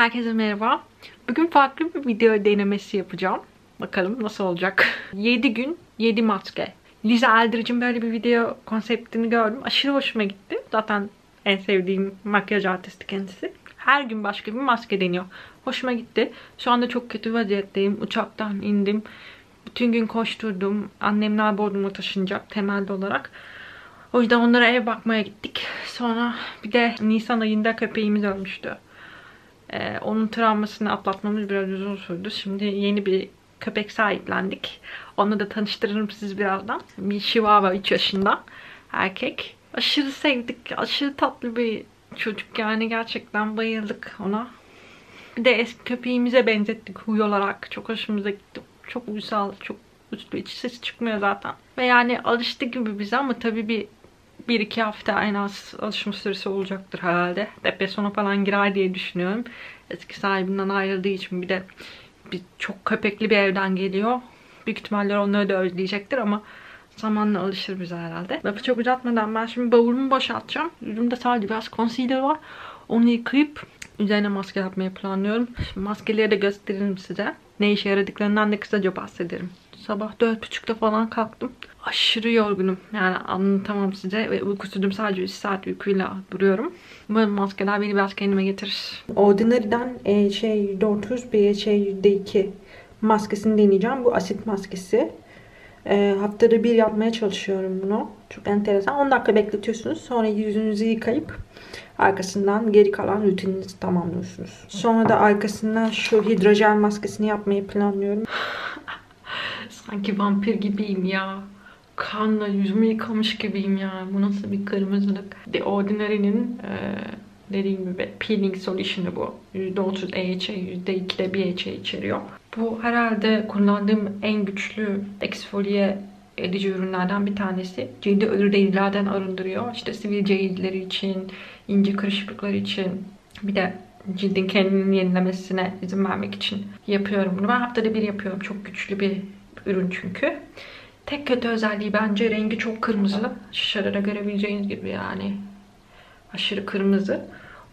Herkese merhaba. Bugün farklı bir video denemesi yapacağım. Bakalım nasıl olacak. 7 gün 7 maske. Liza Eldridge'in böyle bir video konseptini gördüm. Aşırı hoşuma gitti. Zaten en sevdiğim makyaj artisti kendisi. Her gün başka bir maske deniyor. Hoşuma gitti. Şu anda çok kötü vaziyetteyim. Uçaktan indim. Bütün gün koşturdum. Annemler Bodrum'a taşınacak temelde olarak. O yüzden onlara ev bakmaya gittik. Sonra bir de Nisan ayında köpeğimiz ölmüştü. Ee, onun travmasını atlatmamız biraz uzun sürdü. Şimdi yeni bir köpek sahiplendik. Onu da tanıştırırım siz birazdan. Bir Chihuahua 3 yaşında erkek. Aşırı sevdik. Aşırı tatlı bir çocuk yani gerçekten bayıldık ona. Bir de eski köpeğimize benzettik huy olarak. Çok hoşumuza gitti. Çok uysal, çok üstü hiç ses çıkmıyor zaten. Ve yani alıştı gibi bize ama tabii bir bir iki hafta en az alışma süresi olacaktır herhalde. Depresyona falan girer diye düşünüyorum. Eski sahibinden ayrıldığı için bir de bir çok köpekli bir evden geliyor. Büyük ihtimalle onları da özleyecektir ama zamanla alışır bize herhalde. Lafı çok uzatmadan ben şimdi bavulumu boşaltacağım. Yüzümde sadece biraz concealer var. Onu yıkayıp üzerine maske yapmayı planlıyorum. Şimdi maskeleri de gösteririm size. Ne işe yaradıklarından da kısaca bahsederim. Sabah 4.30'da falan kalktım. Aşırı yorgunum. Yani anlatamam size. Ve uykusuzum sadece 3 saat uykuyla duruyorum. Umarım maskeler beni biraz kendime getirir. Ordinary'den e, şey 400 BHA %2 maskesini deneyeceğim. Bu asit maskesi. E, haftada bir yapmaya çalışıyorum bunu. Çok enteresan. 10 dakika bekletiyorsunuz. Sonra yüzünüzü yıkayıp arkasından geri kalan rutininizi tamamlıyorsunuz. Sonra da arkasından şu hidrojen maskesini yapmayı planlıyorum. Sanki vampir gibiyim ya. Kanla yüzümü yıkamış gibiyim ya. Bu nasıl bir kırmızılık. The Ordinary'nin e, dediğim gibi peeling solution'ı bu. %30 EHA, %2 de BHA içeriyor. Bu herhalde kullandığım en güçlü eksfoliye edici ürünlerden bir tanesi. Cildi ağır derilerden arındırıyor. İşte sivilce ciltleri için, ince kırışıklıklar için bir de cildin kendini yenilemesine izin vermek için yapıyorum bunu. Ben haftada bir yapıyorum. Çok güçlü bir ürün çünkü. Tek kötü özelliği bence rengi çok kırmızı. Şişelere görebileceğiniz gibi yani. Aşırı kırmızı.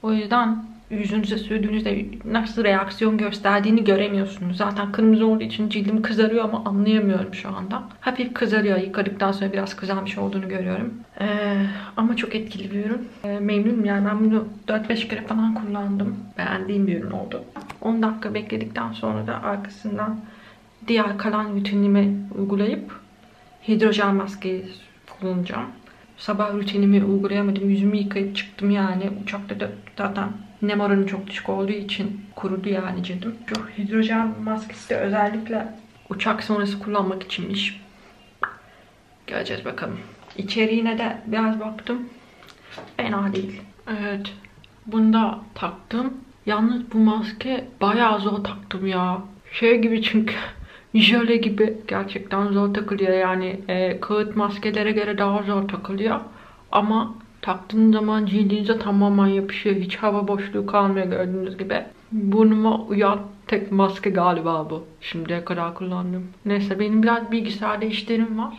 O yüzden yüzünüze sürdüğünüzde nasıl reaksiyon gösterdiğini göremiyorsunuz. Zaten kırmızı olduğu için cildim kızarıyor ama anlayamıyorum şu anda. Hafif kızarıyor. Yıkadıktan sonra biraz kızarmış olduğunu görüyorum. Ee, ama çok etkili bir ürün. Ee, memnunum yani ben bunu 4-5 kere falan kullandım. Beğendiğim bir ürün oldu. 10 dakika bekledikten sonra da arkasından diğer kalan rutinimi uygulayıp hidrojen maskeyi kullanacağım. Sabah rutinimi uygulayamadım. Yüzümü yıkayıp çıktım yani. Uçakta da zaten nem oranı çok düşük olduğu için kurudu yani cildim. Şu hidrojen maskesi de özellikle uçak sonrası kullanmak içinmiş. Göreceğiz bakalım. İçeriğine de biraz baktım. Fena değil. Evet. Bunu da taktım. Yalnız bu maske bayağı zor taktım ya. Şey gibi çünkü jöle gibi gerçekten zor takılıyor. Yani e, kağıt maskelere göre daha zor takılıyor. Ama taktığınız zaman cildinize tamamen yapışıyor. Hiç hava boşluğu kalmıyor gördüğünüz gibi. Burnuma uyan tek maske galiba bu. Şimdiye kadar kullandım. Neyse benim biraz bilgisayarda işlerim var.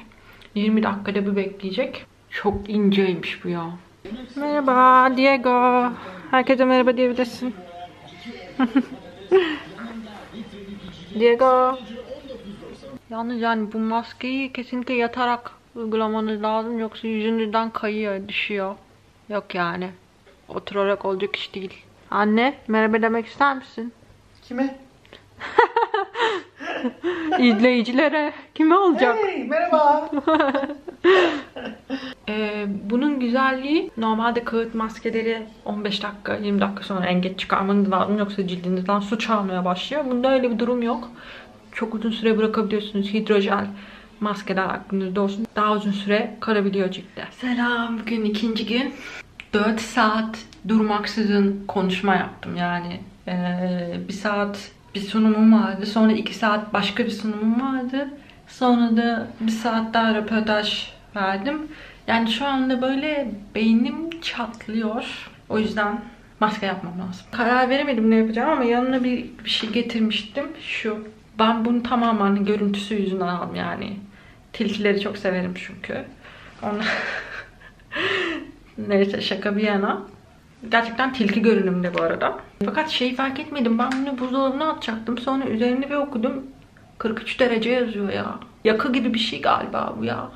20 dakikada bir bekleyecek. Çok inceymiş bu ya. Merhaba Diego. Herkese merhaba diyebilirsin. Diego Yalnız yani bu maskeyi kesinlikle yatarak uygulamanız lazım. Yoksa yüzünüzden kayıyor, düşüyor. Yok yani. Oturarak olacak iş değil. Anne, merhaba demek ister misin? Kime? İzleyicilere. Kime olacak? Hey merhaba. Ee, bunun güzelliği normalde kağıt maskeleri 15 dakika 20 dakika sonra en geç çıkarmanız lazım yoksa cildinizden su çalmaya başlıyor. Bunda öyle bir durum yok. Çok uzun süre bırakabiliyorsunuz. Hidrojel maskeler aklınızda olsun. Daha uzun süre kalabiliyor ciltte. Selam. Bugün ikinci gün. 4 saat durmaksızın konuşma yaptım yani. Ee, bir saat bir sunumum vardı. Sonra 2 saat başka bir sunumum vardı. Sonra da bir saat daha röportaj verdim. Yani şu anda böyle beynim çatlıyor. O yüzden maske yapmam lazım. Karar veremedim ne yapacağım ama yanına bir, bir şey getirmiştim. Şu. Ben bunu tamamen görüntüsü yüzünden aldım yani. Tilkileri çok severim çünkü. Ona... Neyse şaka bir yana. Gerçekten tilki görünümde bu arada. Fakat şeyi fark etmedim. Ben bunu buzdolabına atacaktım. Sonra üzerine bir okudum. 43 derece yazıyor ya. Yakı gibi bir şey galiba bu ya.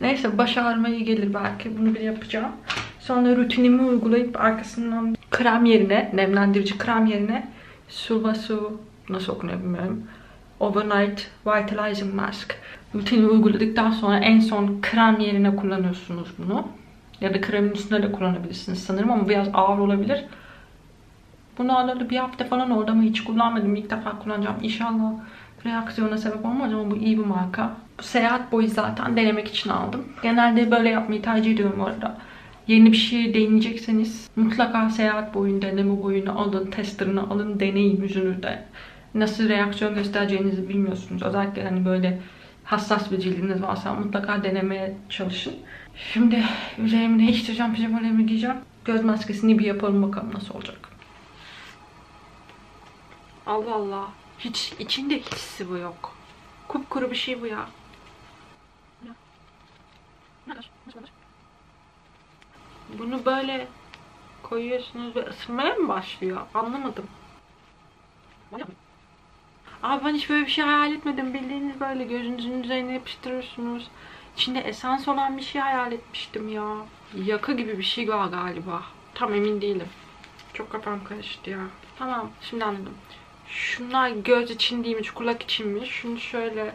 Neyse baş ağrıma iyi gelir belki. Bunu bir yapacağım. Sonra rutinimi uygulayıp arkasından krem yerine, nemlendirici krem yerine Sulva su nasıl okunuyor bilmiyorum. Overnight Vitalizing Mask. Rutini uyguladıktan sonra en son krem yerine kullanıyorsunuz bunu. Ya da kremin üstüne de kullanabilirsiniz sanırım ama biraz ağır olabilir. Bunu alalı bir hafta falan oldu ama hiç kullanmadım. İlk defa kullanacağım. İnşallah reaksiyona sebep olmaz ama bu iyi bir marka. Bu seyahat boyu zaten denemek için aldım. Genelde böyle yapmayı tercih ediyorum bu arada. Yeni bir şey deneyecekseniz mutlaka seyahat boyunu, deneme boyunu alın, testerını alın, deneyin yüzünüzde. Nasıl reaksiyon göstereceğinizi bilmiyorsunuz. Özellikle hani böyle hassas bir cildiniz varsa mutlaka denemeye çalışın. Şimdi üzerimi değiştireceğim, pijamalarımı giyeceğim. Göz maskesini bir yapalım bakalım nasıl olacak. Allah Allah. Hiç içinde hiç sıvı yok. Kupkuru bir şey bu ya. Bunu böyle koyuyorsunuz ve ısınmaya mı başlıyor? Anlamadım. Abi ben hiç böyle bir şey hayal etmedim. Bildiğiniz böyle gözünüzün üzerine yapıştırıyorsunuz. İçinde esans olan bir şey hayal etmiştim ya. Yaka gibi bir şey var galiba. Tam emin değilim. Çok kafam karıştı ya. Tamam şimdi anladım. Şunlar göz için değilmiş, kulak içinmiş. Şunu şöyle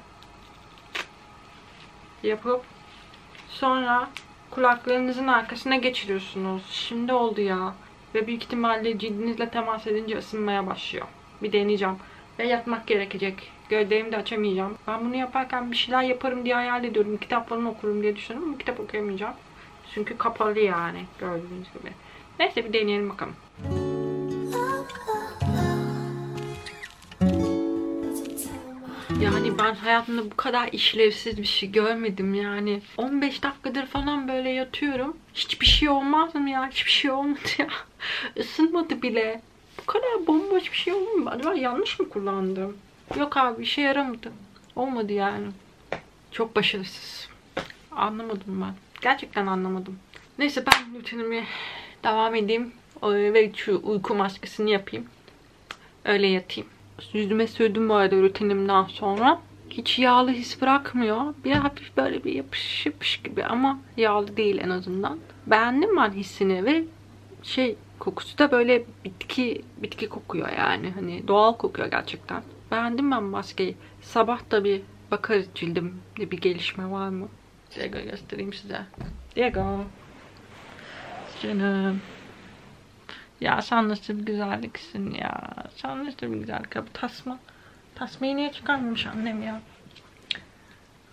yapıp sonra kulaklarınızın arkasına geçiriyorsunuz. Şimdi oldu ya. Ve büyük ihtimalle cildinizle temas edince ısınmaya başlıyor. Bir deneyeceğim. Ve yatmak gerekecek. Gözlerimi de açamayacağım. Ben bunu yaparken bir şeyler yaparım diye hayal ediyorum. Kitap falan okurum diye düşünüyorum ama kitap okuyamayacağım. Çünkü kapalı yani gördüğünüz gibi. Neyse bir deneyelim bakalım. Yani ben hayatımda bu kadar işlevsiz bir şey görmedim yani. 15 dakikadır falan böyle yatıyorum. Hiçbir şey olmaz mı ya? Hiçbir şey olmadı ya. Isınmadı bile. Kadar bomboş bir şey olur mu? Acaba yanlış mı kullandım? Yok abi işe yaramadı. Olmadı yani. Çok başarısız. Anlamadım ben. Gerçekten anlamadım. Neyse ben rutinimi devam edeyim. Ve şu uyku maskesini yapayım. Öyle yatayım. Yüzüme sürdüm bu arada rutinimden sonra. Hiç yağlı his bırakmıyor. Bir hafif böyle bir yapış yapış gibi ama yağlı değil en azından. Beğendim ben hissini ve şey kokusu da böyle bitki bitki kokuyor yani. Hani doğal kokuyor gerçekten. Beğendim ben maskeyi. Sabah da bir bakarız cildimde bir gelişme var mı? Diego göstereyim size. Diego. Canım. Ya sen nasıl bir güzelliksin ya. Sen nasıl bir güzellik ya. Bu tasma. Tasmayı niye çıkarmamış annem ya?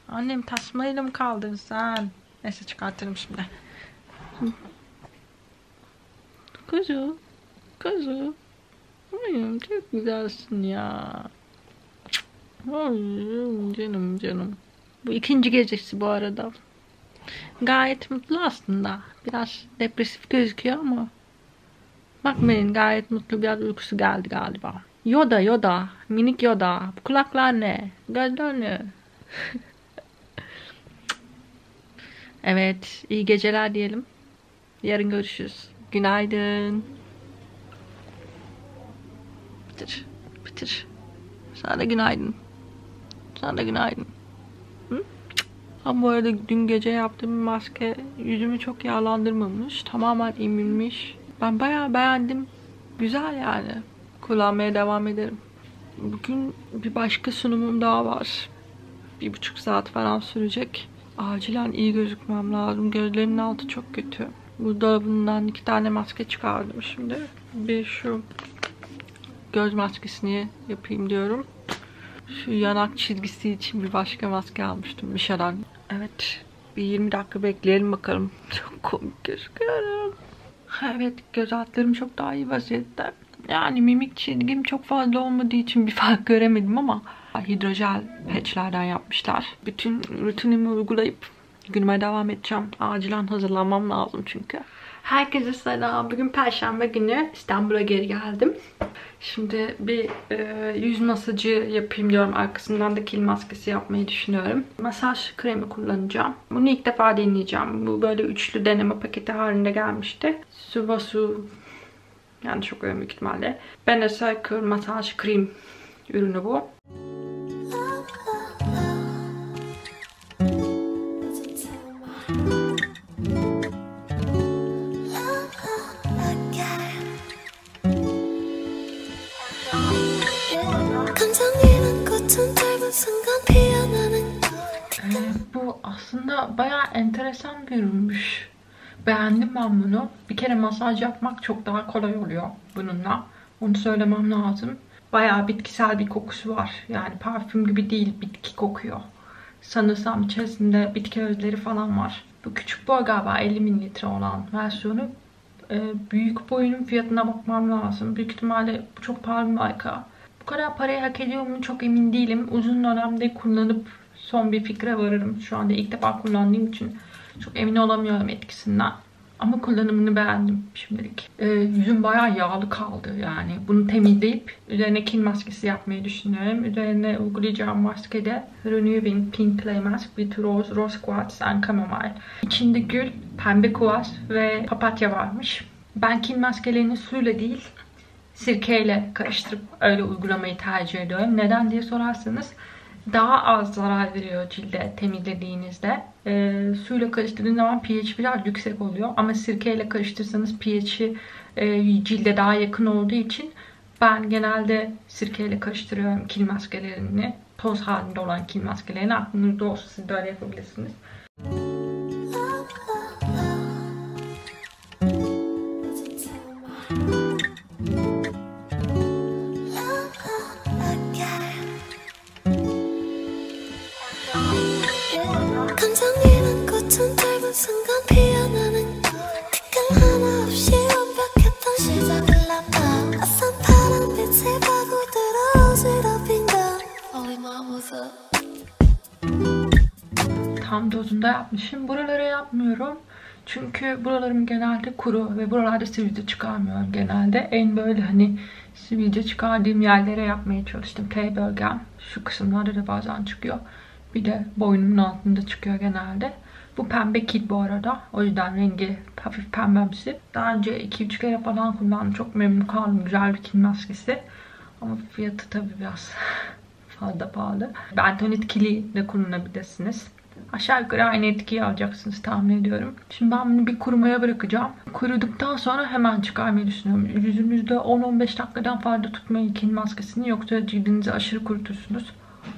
Annem tasmayla mı kaldın sen? Neyse çıkartırım şimdi. Kuzu. Kuzu. Ayım çok güzelsin ya. Ay, canım canım. Bu ikinci gecesi bu arada. Gayet mutlu aslında. Biraz depresif gözüküyor ama Bakmayın gayet mutlu biraz uykusu geldi galiba. Yoda Yoda. Minik Yoda. Bu kulaklar ne? Gözler ne? evet. iyi geceler diyelim. Yarın görüşürüz. Günaydın. Bitir. Bitir. Sana da günaydın. Sana da günaydın. Hı? Ama bu arada dün gece yaptığım maske yüzümü çok yağlandırmamış. Tamamen iminmiş. Ben bayağı beğendim. Güzel yani. Kullanmaya devam ederim. Bugün bir başka sunumum daha var. Bir buçuk saat falan sürecek. Acilen iyi gözükmem lazım. Gözlerimin altı çok kötü. Bu dolabından iki tane maske çıkardım şimdi. Bir şu göz maskesini yapayım diyorum. Şu yanak çizgisi için bir başka maske almıştım Michelin. Evet. Bir 20 dakika bekleyelim bakalım. Çok komik gözüküyorum. Evet göz altlarım çok daha iyi vaziyette. Yani mimik çizgim çok fazla olmadığı için bir fark göremedim ama hidrojel patchlerden yapmışlar. Bütün rutinimi uygulayıp günüme devam edeceğim. Acilen hazırlanmam lazım çünkü. Herkese selam. Bugün Perşembe günü İstanbul'a geri geldim. Şimdi bir e, yüz masajı yapayım diyorum. Arkasından da kil maskesi yapmayı düşünüyorum. Masaj kremi kullanacağım. Bunu ilk defa deneyeceğim. Bu böyle üçlü deneme paketi halinde gelmişti. Suvasu Yani çok önemli ihtimalle. Benesakür masaj krem ürünü bu aslında bayağı enteresan bir ürünmüş. Beğendim ben bunu. Bir kere masaj yapmak çok daha kolay oluyor bununla. Onu söylemem lazım. Bayağı bitkisel bir kokusu var. Yani parfüm gibi değil, bitki kokuyor. Sanırsam içerisinde bitki özleri falan var. Bu küçük boy galiba 50 mililitre olan versiyonu. Ee, büyük boyunun fiyatına bakmam lazım. Büyük ihtimalle bu çok pahalı bir marka. Bu kadar parayı hak ediyor mu çok emin değilim. Uzun dönemde kullanıp son bir fikre varırım. Şu anda ilk defa kullandığım için çok emin olamıyorum etkisinden. Ama kullanımını beğendim şimdilik. Ee, yüzüm bayağı yağlı kaldı yani. Bunu temizleyip üzerine kil maskesi yapmayı düşünüyorum. Üzerine uygulayacağım maske de Renewing Pink Clay Mask with Rose, Rose Quartz and Chamomile. İçinde gül, pembe kuvars ve papatya varmış. Ben kil maskelerini suyla değil sirkeyle karıştırıp öyle uygulamayı tercih ediyorum. Neden diye sorarsanız daha az zarar veriyor cilde temizlediğinizde. E, suyla karıştırdığınız zaman pH biraz yüksek oluyor. Ama sirkeyle karıştırırsanız pH'i e, cilde daha yakın olduğu için ben genelde sirkeyle karıştırıyorum kil maskelerini. Toz halinde olan kil maskelerini. Aklınızda olsun siz de öyle yapabilirsiniz. Dozunda yapmışım. Buralara yapmıyorum. Çünkü buralarım genelde kuru ve buralarda sivilce çıkarmıyorum genelde. En böyle hani sivilce çıkardığım yerlere yapmaya çalıştım. T bölgem. Şu kısımlarda da bazen çıkıyor. Bir de boynumun altında çıkıyor genelde. Bu pembe kit bu arada. O yüzden rengi hafif pembemsi. Daha önce 2-3 kere falan kullandım. Çok memnun kaldım. Güzel bir kil maskesi. Ama fiyatı tabii biraz fazla pahalı. Bentonit kili de kullanabilirsiniz. Aşağı yukarı aynı etkiyi alacaksınız tahmin ediyorum. Şimdi ben bunu bir kurumaya bırakacağım. Kuruduktan sonra hemen çıkarmayı düşünüyorum. Yüzünüzde 10-15 dakikadan fazla tutmayın kil maskesini yoksa cildinizi aşırı kurutursunuz.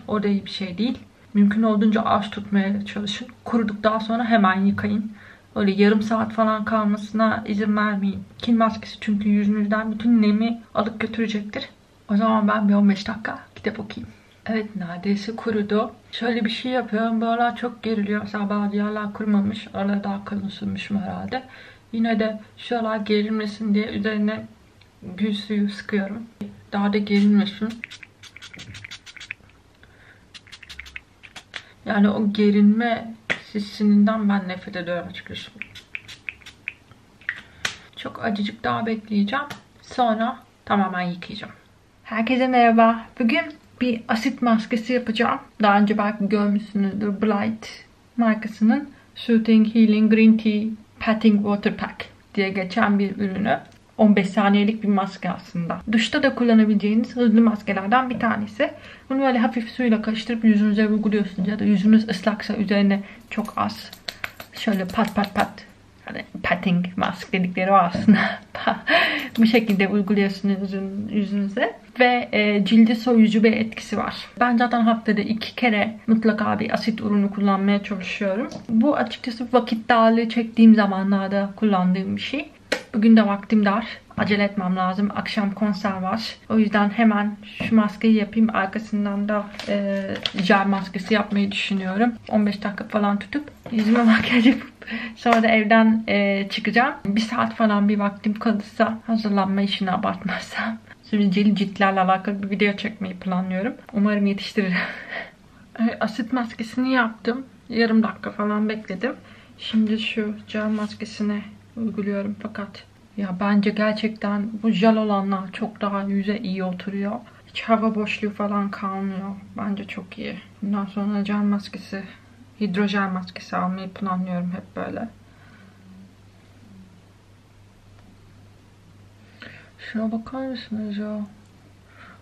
O da iyi bir şey değil. Mümkün olduğunca az tutmaya çalışın. Kuruduktan sonra hemen yıkayın. Öyle yarım saat falan kalmasına izin vermeyin. Kil maskesi çünkü yüzünüzden bütün nemi alıp götürecektir. O zaman ben bir 15 dakika kitap okuyayım. Evet neredeyse kurudu. Şöyle bir şey yapıyorum. Böyle çok geriliyor. Mesela bazı yerler kurumamış. Aralar daha kalın sürmüşüm herhalde. Yine de şuralar gerilmesin diye üzerine gül suyu sıkıyorum. Daha da gerilmesin. Yani o gerilme hissininden ben nefret ediyorum açıkçası. Çok acıcık daha bekleyeceğim. Sonra tamamen yıkayacağım. Herkese merhaba. Bugün bir asit maskesi yapacağım. Daha önce belki görmüşsünüzdür. Blight markasının Soothing Healing Green Tea Patting Water Pack diye geçen bir ürünü. 15 saniyelik bir maske aslında. Duşta da kullanabileceğiniz hızlı maskelerden bir tanesi. Bunu böyle hafif suyla karıştırıp yüzünüze uyguluyorsunuz ya da yüzünüz ıslaksa üzerine çok az şöyle pat pat pat hani patting mask dedikleri o aslında. Bu şekilde uyguluyorsunuz yüzünüze ve e, cildi soyucu bir etkisi var. Ben zaten haftada iki kere mutlaka bir asit ürünü kullanmaya çalışıyorum. Bu açıkçası vakit darlığı çektiğim zamanlarda kullandığım bir şey. Bugün de vaktim dar. Acele etmem lazım. Akşam konser var. O yüzden hemen şu maskeyi yapayım. Arkasından da e, jel maskesi yapmayı düşünüyorum. 15 dakika falan tutup yüzüme makyaj yapıp sonra da evden e, çıkacağım. Bir saat falan bir vaktim kalırsa hazırlanma işini abartmazsam sivilceli ciltlerle alakalı bir video çekmeyi planlıyorum. Umarım yetiştiririm. Asit maskesini yaptım. Yarım dakika falan bekledim. Şimdi şu jel maskesini uyguluyorum fakat ya bence gerçekten bu jel olanlar çok daha yüze iyi oturuyor. Hiç hava boşluğu falan kalmıyor. Bence çok iyi. Bundan sonra jel maskesi, hidrojel maskesi almayı planlıyorum hep böyle. Şuna bakar mısınız ya?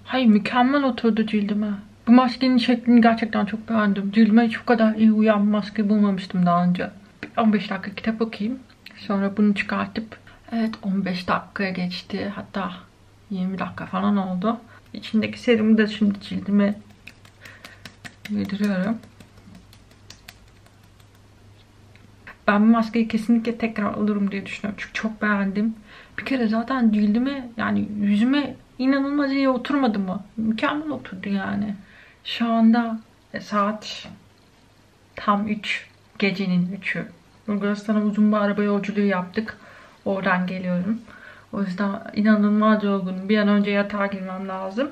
Hayır mükemmel oturdu cildime. Bu maskenin şeklini gerçekten çok beğendim. Cildime hiç bu kadar iyi uyan maske bulmamıştım daha önce. 15 dakika kitap okuyayım. Sonra bunu çıkartıp evet 15 dakika geçti. Hatta 20 dakika falan oldu. İçindeki serumu da şimdi cildime yediriyorum. Ben bu maskeyi kesinlikle tekrar alırım diye düşünüyorum. Çünkü çok beğendim. Bir kere zaten cildime yani yüzüme inanılmaz iyi oturmadı mı? Mükemmel oturdu yani. Şu anda e, saat tam 3. Gecenin 3'ü. Bulgaristan'a uzun bir araba yolculuğu yaptık. Oradan geliyorum. O yüzden inanılmaz yorgunum. Bir an önce yatağa girmem lazım.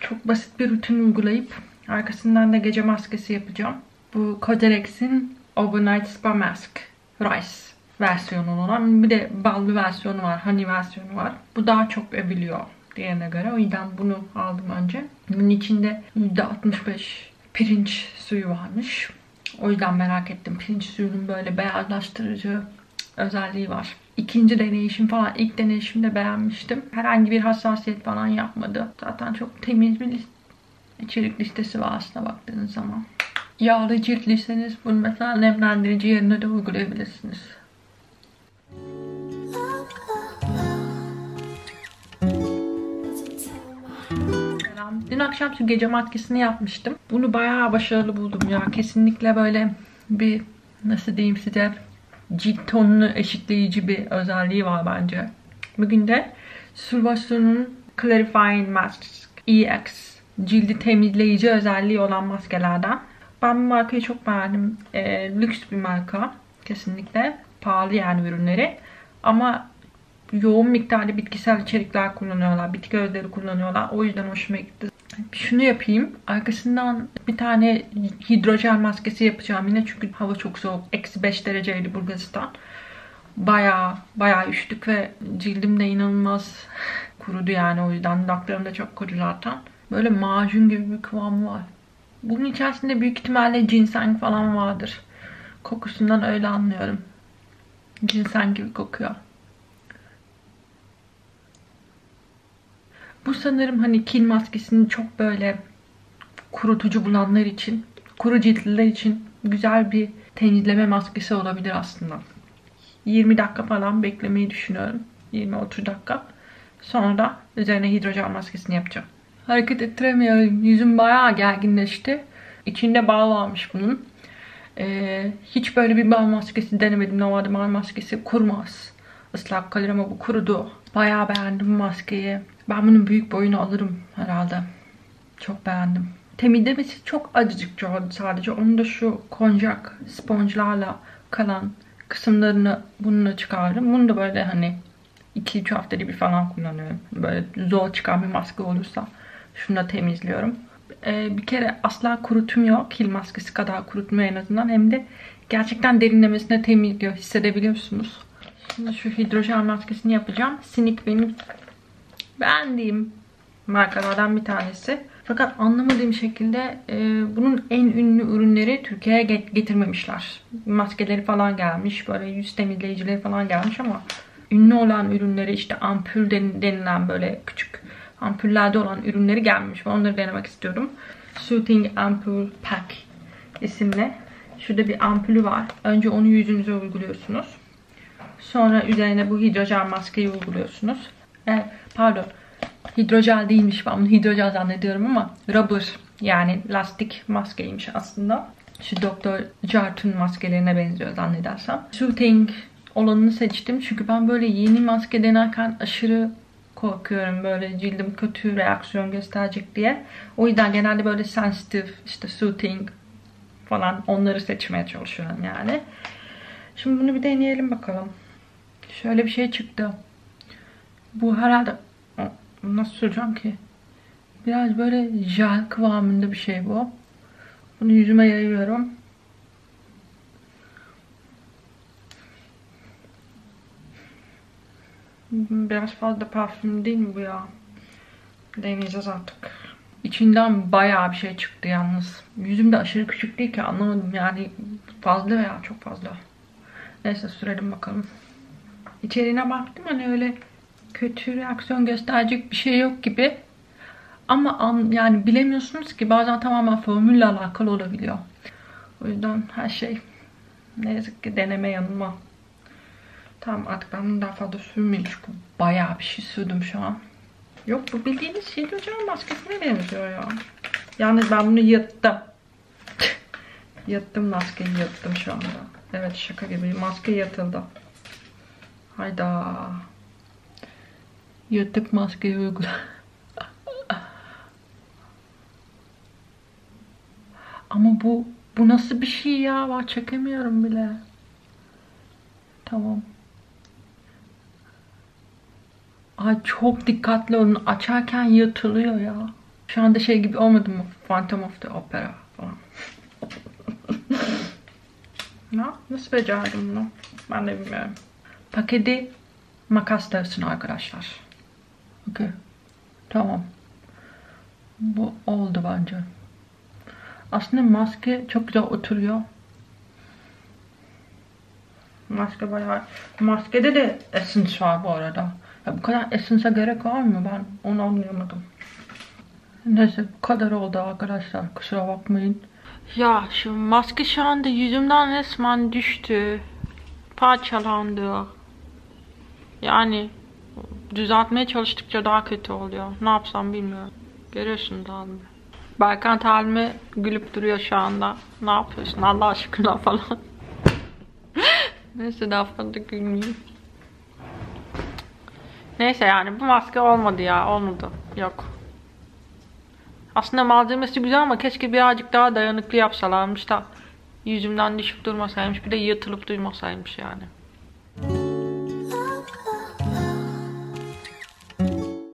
Çok basit bir rutin uygulayıp arkasından da gece maskesi yapacağım. Bu Coderex'in Overnight Spa Mask Rice versiyonu olan bir de ballı versiyonu var, honey versiyonu var. Bu daha çok övülüyor diğerine göre. O yüzden bunu aldım önce. Bunun içinde %65 pirinç suyu varmış. O yüzden merak ettim. Pirinç suyunun böyle beyazlaştırıcı özelliği var. İkinci deneyişim falan ilk deneyişimde beğenmiştim. Herhangi bir hassasiyet falan yapmadı. Zaten çok temiz bir içerik listesi var aslında baktığınız zaman. Yağlı ciltliyseniz bunu mesela nemlendirici yerine de uygulayabilirsiniz. Dün akşam gece maskesini yapmıştım. Bunu bayağı başarılı buldum ya. Kesinlikle böyle bir nasıl diyeyim size cilt tonunu eşitleyici bir özelliği var bence. Bugün de Sulvasun'un Clarifying Mask EX cildi temizleyici özelliği olan maskelerden. Ben bu markayı çok beğendim. E, lüks bir marka. Kesinlikle. Pahalı yani ürünleri. Ama yoğun miktarda bitkisel içerikler kullanıyorlar. Bitki özleri kullanıyorlar. O yüzden hoşuma gitti. Şunu yapayım. Arkasından bir tane hidrojen maskesi yapacağım yine. Çünkü hava çok soğuk. Eksi 5 dereceydi Bulgaristan. Baya baya üşüdük ve cildim de inanılmaz kurudu yani. O yüzden dudaklarım da çok kurudu zaten. Böyle macun gibi bir kıvamı var. Bunun içerisinde büyük ihtimalle ginseng falan vardır. Kokusundan öyle anlıyorum. Ginseng gibi kokuyor. Bu sanırım hani kil maskesini çok böyle kurutucu bulanlar için, kuru ciltliler için güzel bir temizleme maskesi olabilir aslında. 20 dakika falan beklemeyi düşünüyorum. 20-30 dakika. Sonra da üzerine hidrojen maskesini yapacağım. Hareket ettiremiyorum. Yüzüm bayağı gerginleşti. İçinde bal varmış bunun. Ee, hiç böyle bir bal maskesi denemedim. Normalde bal maskesi kurumaz. Islak kalır ama bu kurudu. Bayağı beğendim maskeyi. Ben bunun büyük boyunu alırım herhalde. Çok beğendim. Temizlemesi çok acıcık oldu sadece. Onu da şu konjak sponjlarla kalan kısımlarını bununla çıkardım. Bunu da böyle hani 2-3 haftada bir falan kullanıyorum. Böyle zor çıkan bir maske olursa şunu temizliyorum. Ee, bir kere asla kurutmuyor. Kil maskesi kadar kurutmuyor en azından. Hem de gerçekten derinlemesine temizliyor. Hissedebiliyorsunuz. Şimdi şu hidrojen maskesini yapacağım. Sinik benim beğendiğim markalardan bir tanesi. Fakat anlamadığım şekilde e, bunun en ünlü ürünleri Türkiye'ye getirmemişler. Maskeleri falan gelmiş. Böyle yüz temizleyicileri falan gelmiş ama ünlü olan ürünleri işte ampul denilen böyle küçük ampullerde olan ürünleri gelmiş. Ben onları denemek istiyorum. Soothing Ampoule Pack isimli. Şurada bir ampulü var. Önce onu yüzünüze uyguluyorsunuz. Sonra üzerine bu hidrojen maskeyi uyguluyorsunuz. E, pardon. Hidrojel değilmiş. Ben bunu hidrojel zannediyorum ama rubber yani lastik maskeymiş aslında. Şu Doktor Jartun maskelerine benziyor zannedersem. Soothing olanını seçtim. Çünkü ben böyle yeni maske denerken aşırı korkuyorum böyle cildim kötü reaksiyon gösterecek diye. O yüzden genelde böyle sensitive, işte soothing falan onları seçmeye çalışıyorum yani. Şimdi bunu bir deneyelim bakalım. Şöyle bir şey çıktı. Bu herhalde nasıl süreceğim ki? Biraz böyle jel kıvamında bir şey bu. Bunu yüzüme yayıyorum. Biraz fazla parfüm değil mi bu ya? Deneyeceğiz artık. İçinden bayağı bir şey çıktı yalnız. Yüzüm de aşırı küçük değil ki anlamadım yani fazla veya çok fazla. Neyse sürelim bakalım. İçeriğine baktım hani öyle kötü reaksiyon gösterecek bir şey yok gibi. Ama an, yani bilemiyorsunuz ki bazen tamamen formülle alakalı olabiliyor. O yüzden her şey ne yazık ki deneme yanılma. Tamam artık ben bunu daha fazla sürmeyeyim çünkü bayağı bir şey sürdüm şu an. Yok bu bildiğiniz hidrojen maskesine benziyor ya. Yalnız ben bunu yırttım. yırttım maskeyi yırttım şu anda. Evet şaka gibi maske yırtıldı. Hayda. Yırtık maskeyi uygula. Ama bu bu nasıl bir şey ya? Ben çekemiyorum bile. Tamam. Ay çok dikkatli olun. Açarken yırtılıyor ya. Şu anda şey gibi olmadı mı? Phantom of the Opera falan. ya, nasıl becerdim bunu? Ben de bilmiyorum. Paketi makas dersin arkadaşlar. Okey. Tamam. Bu oldu bence. Aslında maske çok güzel oturuyor. Maske bayağı... Maskede de essence var bu arada. Ya bu kadar essence'a gerek var mı? Ben onu anlayamadım. Neyse bu kadar oldu arkadaşlar. Kusura bakmayın. Ya şu maske şu anda yüzümden resmen düştü. Parçalandı. Yani düzeltmeye çalıştıkça daha kötü oluyor. Ne yapsam bilmiyorum. Görüyorsunuz abi. Berkant halime gülüp duruyor şu anda. Ne yapıyorsun Allah aşkına falan. Neyse daha fazla gülmeyeyim. Neyse yani bu maske olmadı ya. Olmadı. Yok. Aslında malzemesi güzel ama keşke birazcık daha dayanıklı yapsalarmış da yüzümden düşüp durmasaymış. Bir de yırtılıp durmasaymış yani.